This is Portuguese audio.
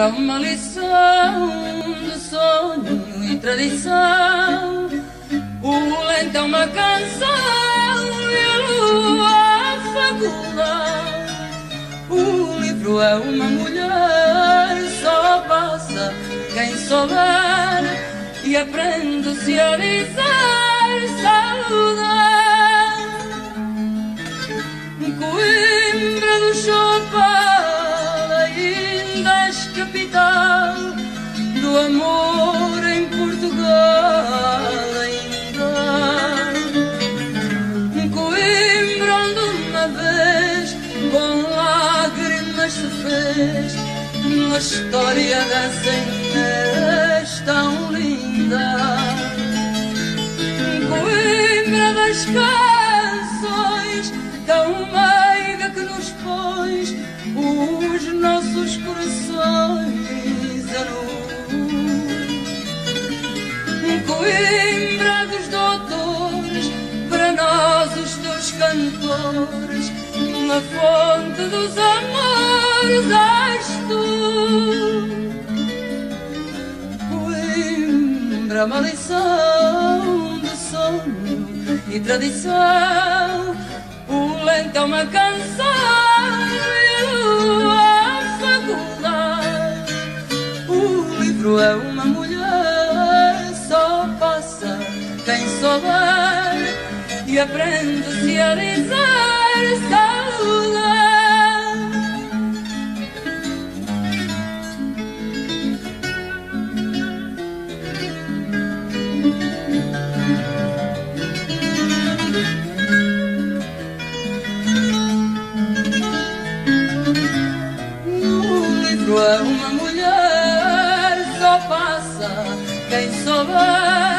lembra uma lição de sonho e tradição. O lento é uma canção e a lua a faculdade. O livro é uma mulher, só passa quem souber e aprende-se a dizer saudade. Capital do amor em Portugal ainda. Coimbra onde uma vez com lágrimas se fez uma história dessa Inês tão linda. Coimbra das canções tão meiga que nos pôs os nossos corações cantores, na fonte dos amores és tu. Coimbra, uma lição de sonho e tradição o lento é uma canção e a faculdade. O livro é uma mulher, só passa quem souber e aprende-se a dizer saudade. No livro é uma mulher, só passa quem souber